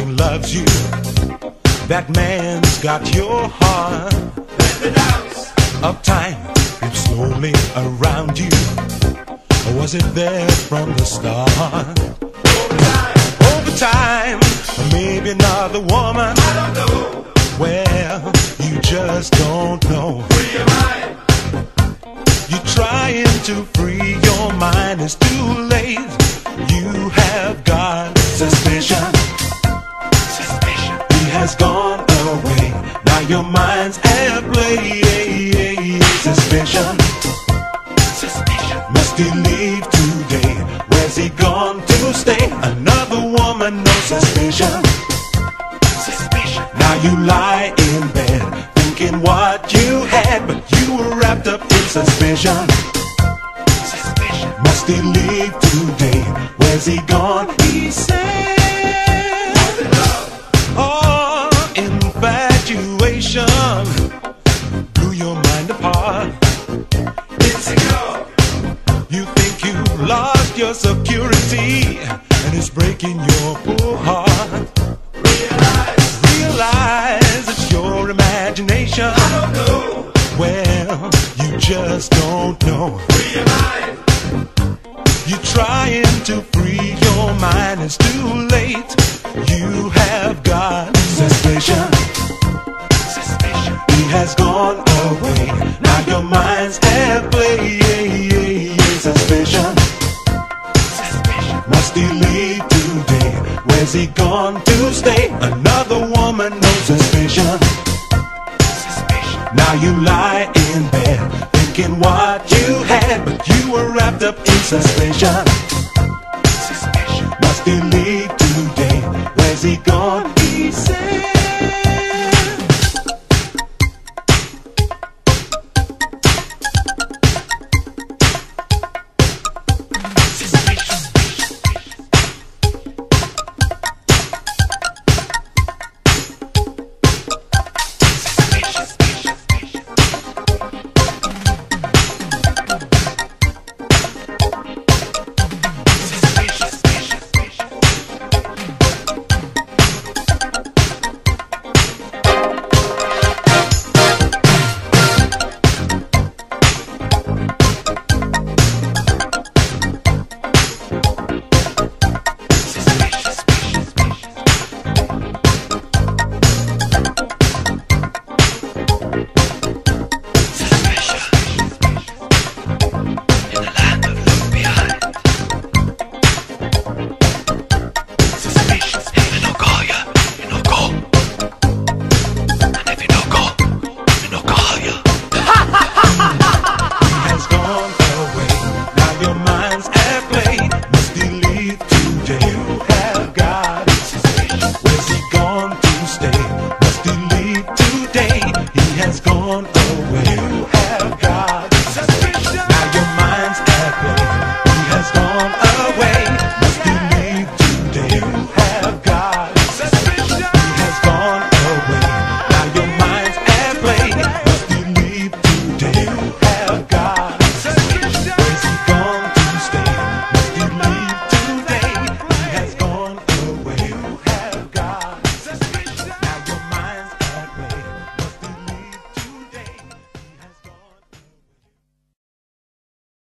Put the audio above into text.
loves you. That man's got your heart. Let the doubts of time creep slowly around you. Or was it there from the start? over time. Over time, maybe another woman. I don't know. Well, you just don't know. Free your mind. You're trying to free your mind, it's too late. Suspicion. Suspicion. Must he leave today? Where's he gone to stay? Another woman, no suspicion. Suspicion. Now you lie in bed, thinking what you had, but you were wrapped up in suspicion. Suspicion. Must he leave today? Where's he gone? He said, lost your security, and it's breaking your poor heart. Realize. Realize it's your imagination. I don't know. Well, you just don't know. Free your mind. You're trying to free your mind, it's too late. You have got suspicion. Suspicion. He has gone away. Now your mind's at play. Where's he gone to stay? Another woman, no suspicion. Now you lie in bed, thinking what you had, but you were wrapped up in suspicion. Must he leave today? Where's he gone? you